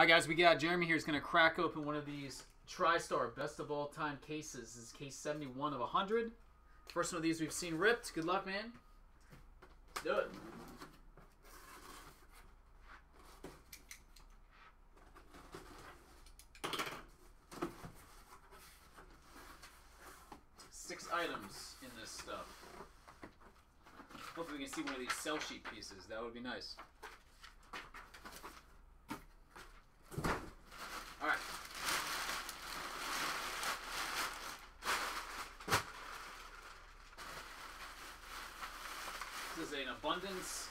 All right, guys, we got Jeremy here. He's going to crack open one of these TriStar Best of All Time cases. This is case 71 of 100. First one of these we've seen ripped. Good luck, man. Let's do it. Six items in this stuff. Hopefully we can see one of these sell sheet pieces. That would be nice. Alright. Is an abundance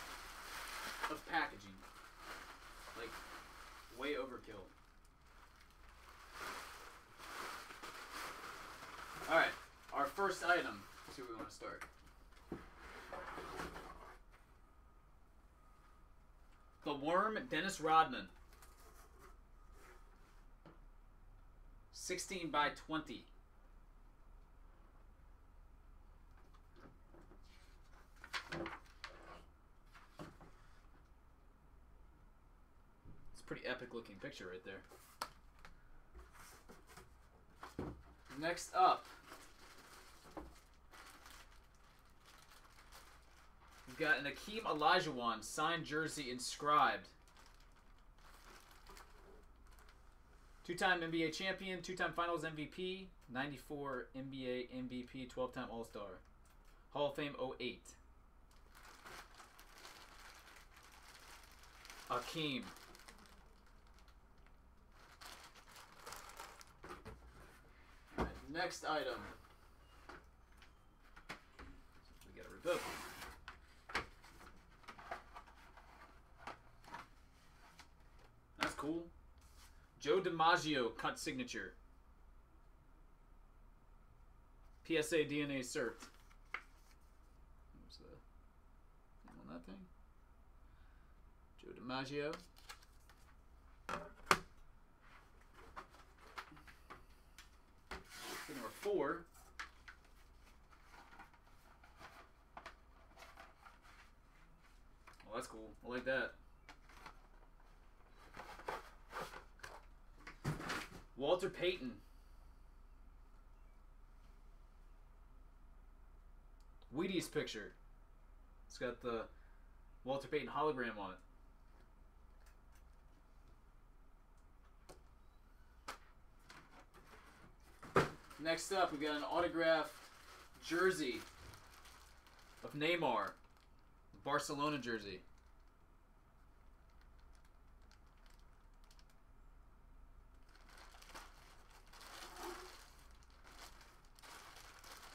of packaging. Like, way overkill. Alright, our first item. Let's see where we want to start. The Worm, Dennis Rodman. 16 by 20. Pretty epic looking picture right there. Next up, we've got an Akeem Olajuwon signed jersey inscribed. Two-time NBA champion, two-time Finals MVP, 94 NBA MVP, 12-time All-Star, Hall of Fame 08. Akeem. Alright, next item. We gotta rip open. That's cool. Joe DiMaggio cut signature. PSA DNA cert. What's the on that thing? Joe DiMaggio. Thing number four. Oh, that's cool. I like that. Walter Payton. Wheaties picture. It's got the Walter Payton hologram on it. Next up, we've got an autographed jersey of Neymar, Barcelona jersey.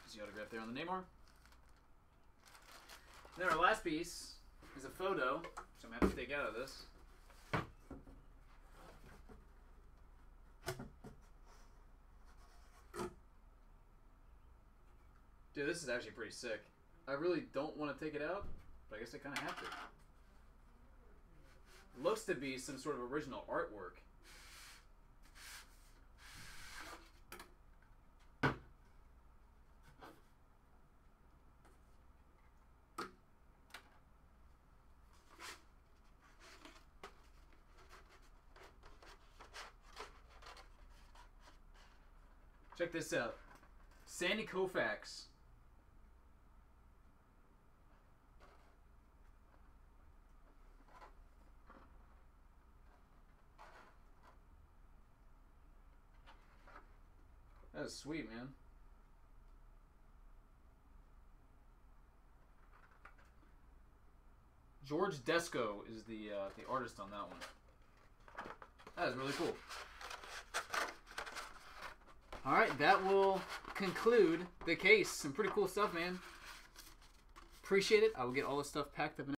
There's the autograph there on the Neymar. Then our last piece is a photo, which I'm going to have to take out of this. Dude, this is actually pretty sick. I really don't want to take it out, but I guess I kind of have to. looks to be some sort of original artwork. Check this out. Sandy Koufax. That is sweet, man. George Desco is the uh, the artist on that one. That is really cool. All right, that will conclude the case. Some pretty cool stuff, man. Appreciate it. I will get all this stuff packed up.